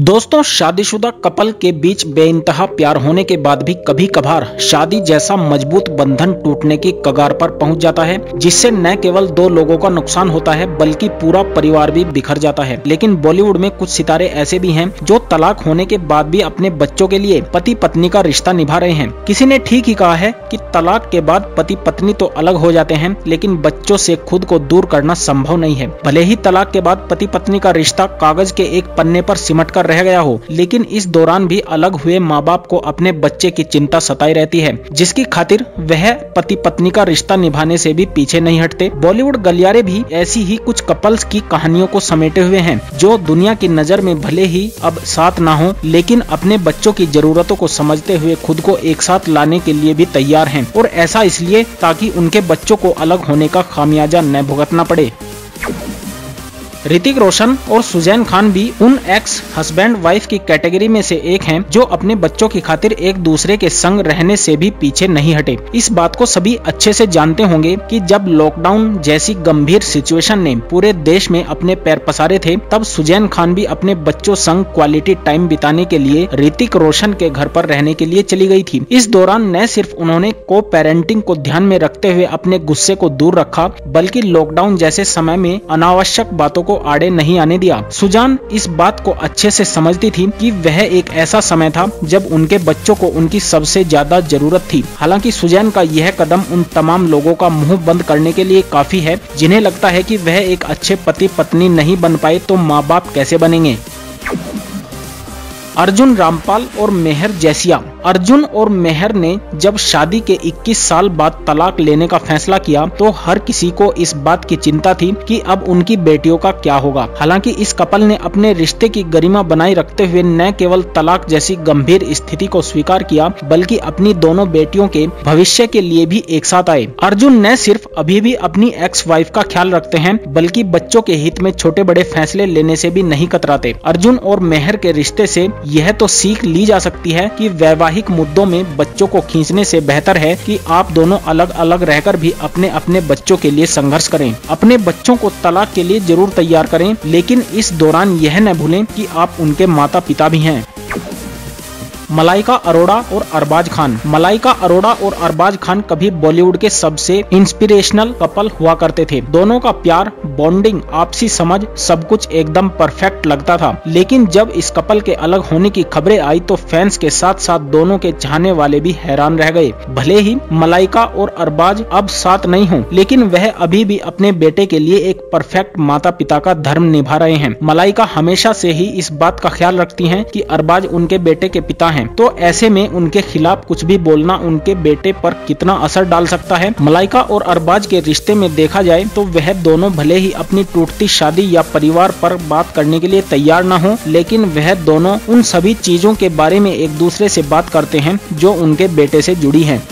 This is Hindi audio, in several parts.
दोस्तों, शादीशुदा कपल के बीच बेइंतहा प्यार होने के बाद भी कभी कभार शादी जैसा मज़बूत बंधन टूटने की कगार पर पहुँच जाता है, जिससे न केवल दो लोगों का नुकसान होता है, बल्कि पूरा परिवार भी बिखर जाता है। लेकिन बॉलीवुड में कुछ सितारे ऐसे भी हैं, जो तलाक होने के बाद भी अपने बच्चों के लिए पति पत्नी का रिश्ता निभा रहे हैं। किसी ने ठीक ही कहा है की तलाक के बाद पति पत्नी तो अलग हो जाते हैं, लेकिन बच्चों से खुद को दूर करना संभव नहीं है। भले ही तलाक के बाद पति पत्नी का रिश्ता कागज़ के एक पन्ने पर सिमट कर रह गया हो। लेकिन इस दौरान भी अलग हुए माँ बाप को अपने बच्चे की चिंता सताई रहती है, जिसकी खातिर वह पति पत्नी का रिश्ता निभाने से भी पीछे नहीं हटते। बॉलीवुड गलियारे भी ऐसी ही कुछ कपल्स की कहानियों को समेटे हुए हैं, जो दुनिया की नज़र में भले ही अब साथ ना हो, लेकिन अपने बच्चों की जरूरतों को समझते हुए खुद को एक साथ लाने के लिए भी तैयार हैं। और ऐसा इसलिए ताकि उनके बच्चों को अलग होने का खामियाजा न भुगतना पड़े। ऋतिक रोशन और सुजैन खान भी उन एक्स हस्बैंड वाइफ की कैटेगरी में से एक हैं, जो अपने बच्चों की खातिर एक दूसरे के संग रहने से भी पीछे नहीं हटे। इस बात को सभी अच्छे से जानते होंगे कि जब लॉकडाउन जैसी गंभीर सिचुएशन ने पूरे देश में अपने पैर पसारे थे, तब सुजैन खान भी अपने बच्चों संग क्वालिटी टाइम बिताने के लिए ऋतिक रोशन के घर पर रहने के लिए चली गई थी। इस दौरान न सिर्फ़ उन्होंने को पेरेंटिंग को ध्यान में रखते हुए अपने गुस्से को दूर रखा, बल्कि लॉकडाउन जैसे समय में अनावश्यक बातों को आड़े नहीं आने दिया। सुजान इस बात को अच्छे से समझती थी कि वह एक ऐसा समय था जब उनके बच्चों को उनकी सबसे ज़्यादा ज़रूरत थी। हालाँकि सुजैन का यह कदम उन तमाम लोगों का मुँह बंद करने के लिए काफ़ी है, जिन्हें लगता है कि वह एक अच्छे पति पत्नी नहीं बन पाए तो माँ बाप कैसे बनेंगे? अर्जुन, रामपाल और मेहर जैसिया। अर्जुन और मेहर ने जब शादी के 21 साल बाद तलाक लेने का फैसला किया तो हर किसी को इस बात की चिंता थी कि अब उनकी बेटियों का क्या होगा। हालाँकि इस कपल ने अपने रिश्ते की गरिमा बनाए रखते हुए न केवल तलाक जैसी गंभीर स्थिति को स्वीकार किया, बल्कि अपनी दोनों बेटियों के भविष्य के लिए भी एक साथ आए। अर्जुन न सिर्फ़ अभी भी अपनी एक्स वाइफ का ख्याल रखते हैं, बल्कि बच्चों के हित में छोटे बड़े फैसले लेने से भी नहीं कतराते। अर्जुन और मेहर के रिश्ते से यह तो सीख ली जा सकती है कि वैवाहिक वैवाहिक मुद्दों में बच्चों को खींचने से बेहतर है कि आप दोनों अलग अलग रहकर भी अपने अपने बच्चों के लिए संघर्ष करें। अपने बच्चों को तलाक के लिए ज़रूर तैयार करें, लेकिन इस दौरान यह न भूलें कि आप उनके माता पिता भी हैं। मलाइका अरोड़ा और अरबाज खान। मलाइका अरोड़ा और अरबाज खान कभी बॉलीवुड के सबसे इंस्पिरेशनल कपल हुआ करते थे। दोनों का प्यार बॉन्डिंग आपसी समझ, सब कुछ एकदम परफेक्ट लगता था। लेकिन जब इस कपल के अलग होने की खबरें आई तो फैंस के साथ साथ दोनों के चाहने वाले भी हैरान रह गए। भले ही मलाइका और अरबाज अब साथ नहीं हो, लेकिन वह अभी भी अपने बेटे के लिए एक परफेक्ट माता पिता का धर्म निभा रहे हैं। मलाइका हमेशा से ही इस बात का ख्याल रखती हैं कि अरबाज उनके बेटे के पिता हैं। हैं। तो ऐसे में उनके खिलाफ कुछ भी बोलना उनके बेटे पर कितना असर डाल सकता है? मलाइका और अरबाज के रिश्ते में देखा जाए तो वह दोनों भले ही अपनी टूटती शादी या परिवार पर बात करने के लिए तैयार न हो, लेकिन वह दोनों उन सभी चीज़ों के बारे में एक दूसरे से बात करते हैं जो उनके बेटे से जुड़ी हैं।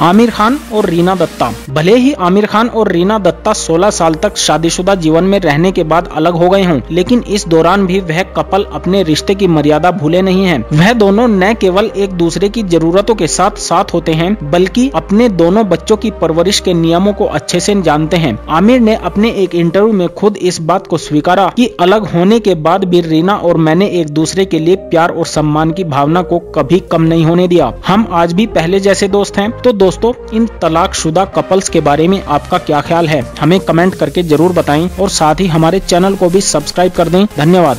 आमिर खान और रीना दत्ता। भले ही आमिर खान और रीना दत्ता 16 साल तक शादीशुदा जीवन में रहने के बाद अलग हो गए हों, लेकिन इस दौरान भी वह कपल अपने रिश्ते की मर्यादा भूले नहीं हैं। वह दोनों न केवल एक दूसरे की जरूरतों के साथ साथ होते हैं, बल्कि अपने दोनों बच्चों की परवरिश के नियमों को अच्छे से जानते हैं। आमिर ने अपने एक इंटरव्यू में खुद इस बात को स्वीकारा की अलग होने के बाद भी रीना और मैंने एक दूसरे के लिए प्यार और सम्मान की भावना को कभी कम नहीं होने दिया। हम आज भी पहले जैसे दोस्त हैं तो दोस्तों, इन तलाकशुदा कपल्स के बारे में आपका क्या ख्याल है? हमें कमेंट करके ज़रूर बताएँ और साथ ही हमारे चैनल को भी सब्सक्राइब कर दें। धन्यवाद।